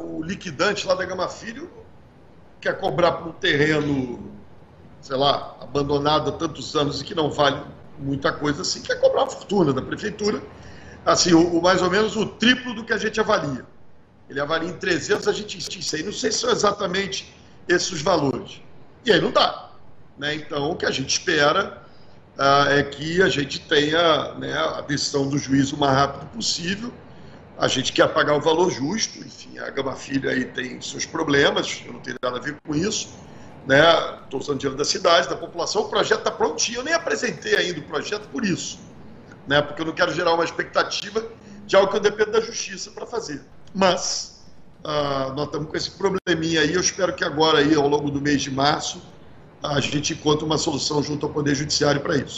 o liquidante lá da Gama Filho quer cobrar por um terreno, sei lá, abandonado há tantos anos e que não vale muita coisa assim, quer cobrar uma fortuna da prefeitura, assim, o, o mais ou menos o triplo do que a gente avalia. Ele avalia em 300, a gente insiste aí. Não sei se são exatamente esses os valores. E aí não dá. Né? Então, o que a gente espera ah, é que a gente tenha né, a decisão do juiz o mais rápido possível. A gente quer pagar o valor justo, enfim, a Gama Filha aí tem seus problemas, eu não tenho nada a ver com isso. Estou né? usando dinheiro da cidade, da população, o projeto está prontinho. Eu nem apresentei ainda o projeto por isso, né? porque eu não quero gerar uma expectativa de algo que eu dependo da justiça para fazer. Mas ah, nós estamos com esse probleminha aí. Eu espero que agora, aí, ao longo do mês de março, a gente encontre uma solução junto ao Poder Judiciário para isso.